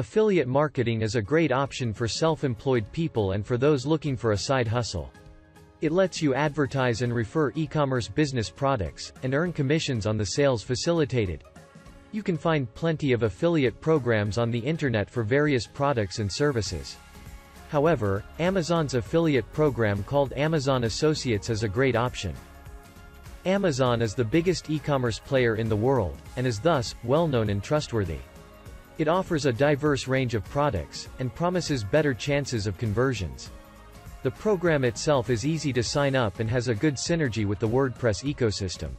Affiliate marketing is a great option for self-employed people and for those looking for a side hustle. It lets you advertise and refer e-commerce business products, and earn commissions on the sales facilitated. You can find plenty of affiliate programs on the internet for various products and services. However, Amazon's affiliate program called Amazon Associates is a great option. Amazon is the biggest e-commerce player in the world, and is thus, well-known and trustworthy. It offers a diverse range of products, and promises better chances of conversions. The program itself is easy to sign up and has a good synergy with the WordPress ecosystem.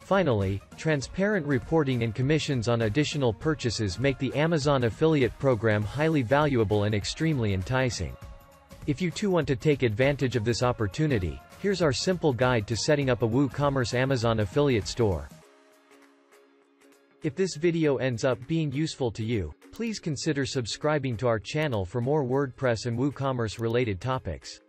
Finally, transparent reporting and commissions on additional purchases make the Amazon affiliate program highly valuable and extremely enticing. If you too want to take advantage of this opportunity, here's our simple guide to setting up a WooCommerce Amazon affiliate store. If this video ends up being useful to you, please consider subscribing to our channel for more WordPress and WooCommerce related topics.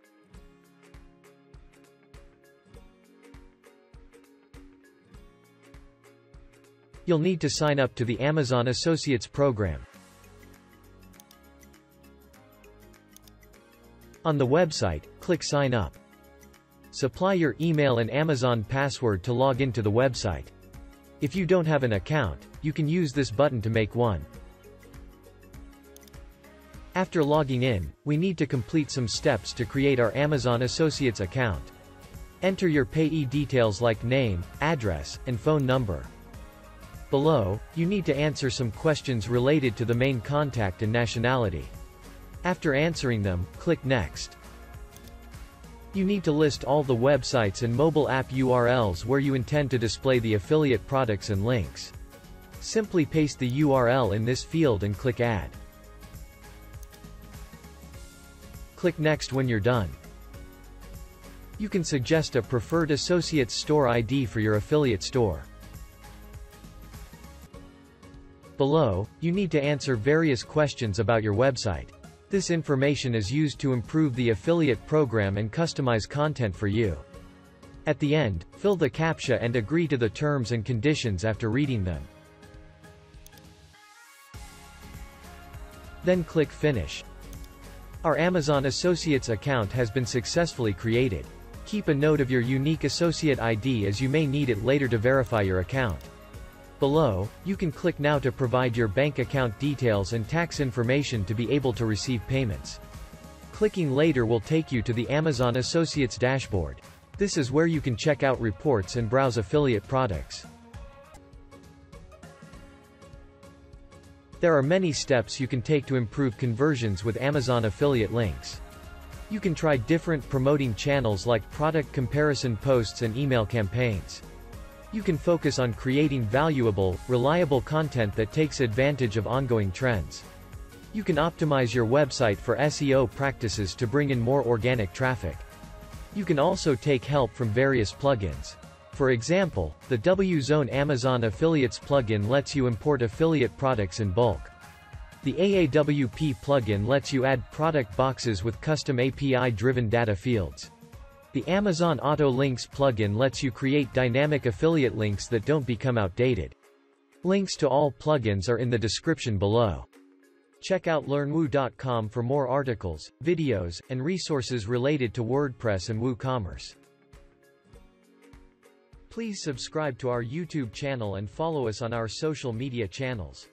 You'll need to sign up to the Amazon Associates program. On the website, click Sign Up. Supply your email and Amazon password to log into the website. If you don't have an account, you can use this button to make one. After logging in, we need to complete some steps to create our Amazon Associates account. Enter your payee details like name, address, and phone number. Below, you need to answer some questions related to the main contact and nationality. After answering them, click Next. You need to list all the websites and mobile app URLs where you intend to display the affiliate products and links. Simply paste the URL in this field and click Add. Click Next when you're done. You can suggest a preferred associate's store ID for your affiliate store. Below, you need to answer various questions about your website. This information is used to improve the affiliate program and customize content for you. At the end, fill the CAPTCHA and agree to the terms and conditions after reading them. Then click Finish. Our Amazon Associates account has been successfully created. Keep a note of your unique associate ID as you may need it later to verify your account. Below, you can click now to provide your bank account details and tax information to be able to receive payments. Clicking later will take you to the Amazon Associates dashboard. This is where you can check out reports and browse affiliate products. There are many steps you can take to improve conversions with Amazon affiliate links. You can try different promoting channels like product comparison posts and email campaigns. You can focus on creating valuable, reliable content that takes advantage of ongoing trends. You can optimize your website for SEO practices to bring in more organic traffic. You can also take help from various plugins. For example, the WZone Amazon Affiliates plugin lets you import affiliate products in bulk. The AAWP plugin lets you add product boxes with custom API-driven data fields. The Amazon Auto Links plugin lets you create dynamic affiliate links that don't become outdated. Links to all plugins are in the description below. Check out learnwoo.com for more articles, videos, and resources related to WordPress and WooCommerce. Please subscribe to our YouTube channel and follow us on our social media channels.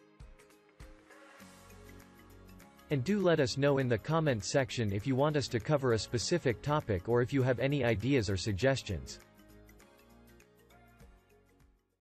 And do let us know in the comment section if you want us to cover a specific topic or if you have any ideas or suggestions.